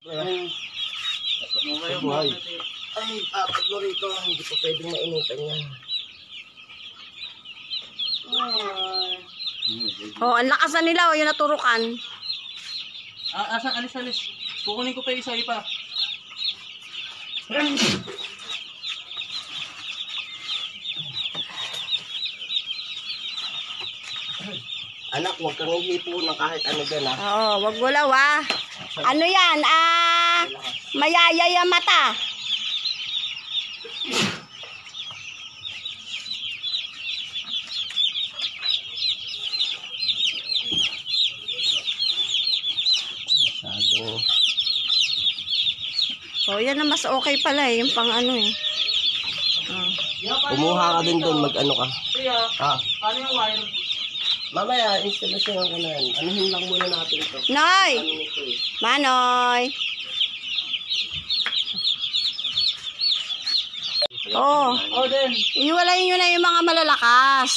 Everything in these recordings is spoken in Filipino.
Ay, Buhay. ay, apat mo rito. Hindi ko pwedeng mainitan yan. Oh, ang lakas na nila, oh, yung naturukan. Ah, asa, alis, alis. Kukunin ko pa isa, ipa. Anak, huwag kang ihipo ng kahit ano dyan ha. Oo, wag gulaw ah. Ano yan? Ah, mayayay ang mata. Masyado. Oh, yan na mas okay pala eh, yung pang ano eh. Oh. Kumuha ka din doon, mag-ano ka. Kuya, Ha? paano yung wire? Mamaya, installation ko na yan. Anuhin lang muna natin ito. Noy! Ano nito eh. Manoy! Oh, Oh, then. iwalayin nyo na yung mga malalakas.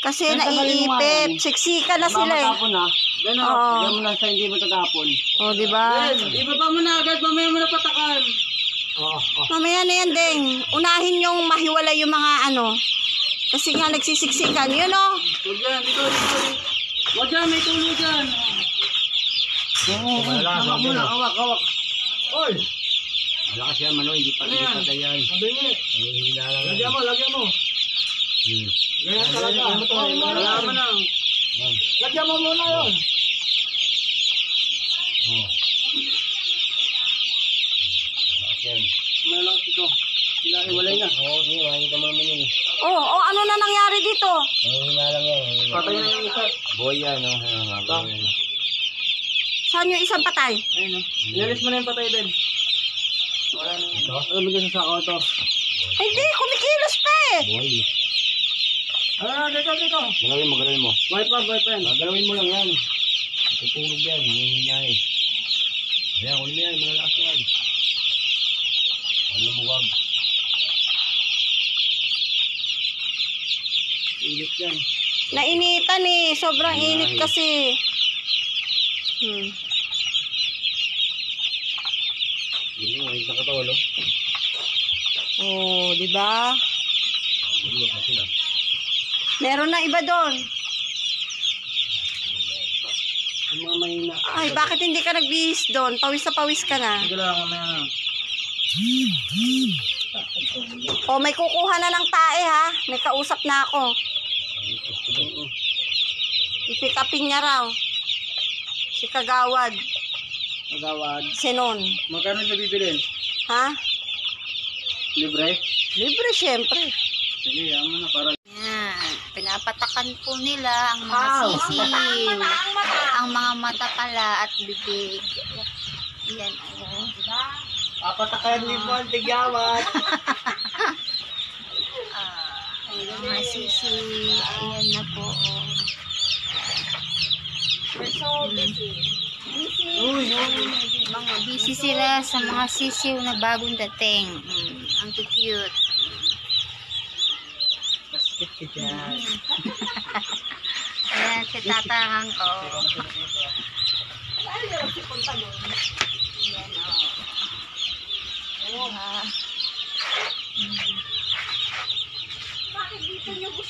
Kasi Yan, tagalin mo nga naiipit. yan. Siksika na sila eh. Mamatapon ha. Then, Oo. oh. Diyan mo lang sa hindi matatapon. Oh, di ba? Then, ibaba mo na agad. Mamaya mo na patakan. Oo. Mamaya na yan, Deng. Unahin yung mahiwala yung mga ano. Kasi nga nagsisiksikan. Yun oh. Huwag dyan, dito, dito. Huwag dyan, may tulo dyan. Oo, hawak mo hawak, hawak. Oy! Malakas yan, Mano. Hindi pa, Ano yan? Hihina lang yan. Lagyan mo, lagyan mo. Hmm. Ganyan talaga. Lagyan mo. Yan. Lagyan mo muna yun. Oh. Malakas yan. Malakas ito. Sila, iwalay na. Oo, sige. Makikita mo naman yun eh. Oh, oh, ano na nangyari dito? Hihina lang yan. Patay na yung isa. Boy yan, oh. Yan. Saan yung isang patay? Ayun o. Inalis mo na yung patay din. Wala na. Ito? Ano dyan sa sako to? Hindi, kumikilos pa eh. Boy. Ah, dito, dito. Galawin mo, galawin mo. Wipe up, wipe up. Gagalawin mo lang yan. Tutulog yan, nangihinga eh. Ayan, kunin mo yan, malalakas yan. Ano mo wag. Ilit yan. Nainitan eh. Sobrang init kasi. Hmm. Hindi mo, hindi ka to, no? Oh, di ba? Meron na iba doon. Ay, bakit hindi ka nagbihis doon? Pawis na pawis ka na. Na. Oh, may kukuha na ng tae ha. May kausap na ako. I-pick upin niya raw. Si Kagawad. Magawad. Sinon. Magkano niya bibilin? Ha? Libre? Libre syempre. Sige, yaman mo na para. Yan, pinapatakan po nila ang mga sisiw, ang mga mata pala at bibig. Yan, oh. Papatakan ni Juan Tigyawat. Mga sisiw, ayan na po. Oh. Uy, uy. Mga busy sila sa mga sisiw na bagong dating. Mm, ang cute. Basket ka dyan. Ayan, si tatangang ko. Ayan, oh. Ah. Bakit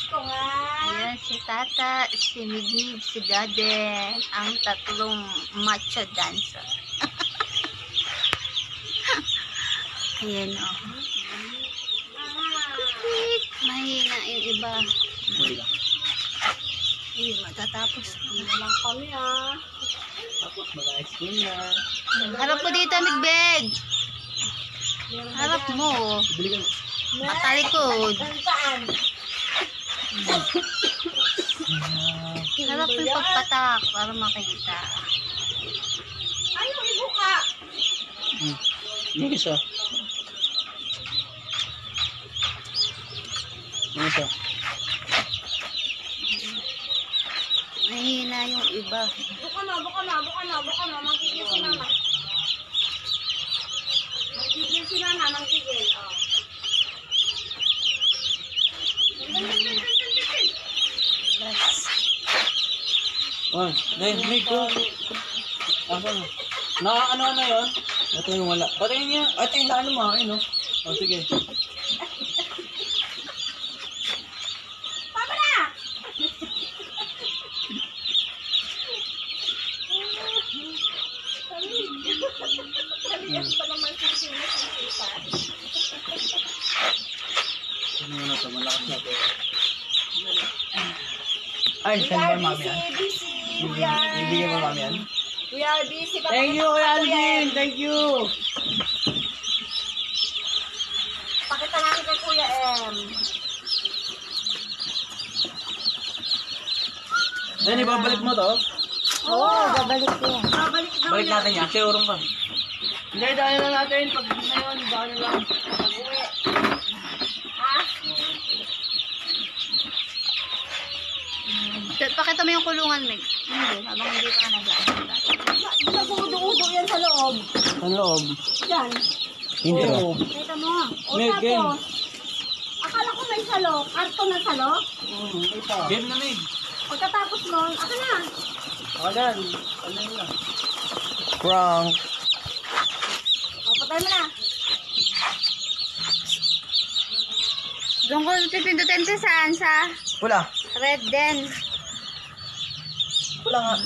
gusto nga? Ayan, si Tata, si Migmig, si Daden, ang tatlong macho dancer. Ayan, oh. Pipit. Mahina yung iba. Ay, matatapos. Hindi naman kami ah. Tapos mag-ice cream na. Harap mo dito, Migbeg. Harap mo. Bili ka. Saan? Harap mo yung pagpatak para makita. Ayaw ibuka. Yung isa. Yung isa. Mahina yung iba. Buka na, buka na, buka na, buka na. Magkikil si mama. Magkikil si mama, magkikil. Oh. Oh, then, make go. Asa mo? Na ano ano yun? Ito yung wala. Patingin niya. Ito yung ano mo, ayun no? O sige. Ano yun ito? Malakas na ito. Ay, saan ba mami busy. Bibigyan mo mami yan? We are busy. Thank you, Kuya Alvin! Thank you! Pakita namin kay Kuya M. Ayun, ibabalik mo to? Oo, babalik ko yan. Babalik daw Balik yan. natin yan. Kasi urong ka. Hindi, dahil na natin. Pag na yun, baka na lang. Pag-uwi. Ha? Pakita mo yung kulungan, Meg. Hindi, habang hindi pa ka nag-ano. Sa udo-udo yan sa loob. Ang loob. Yan. Intro. Kita mo. O May game. tapos, akala ko may salo. Karton na salo. Game na, Mig. Pagkatapos nun, ako na. Ako dyan. Ano lang? Prank. O, patay mo na. Doon ko pipindutin to saan? Sa Pula. red din. Wala nga.